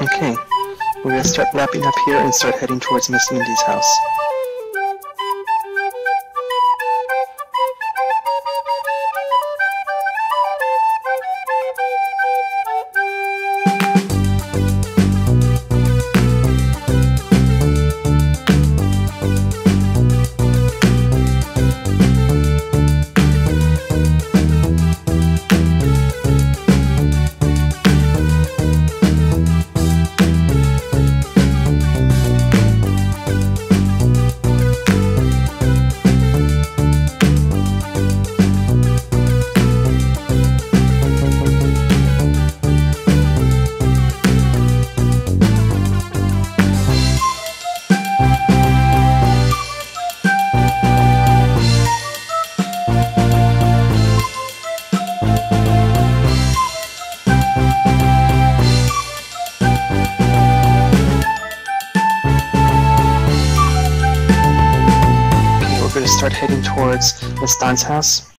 Okay, we're gonna start wrapping up here and start heading towards Miss Mindy's house. We're gonna start heading towards Don's house.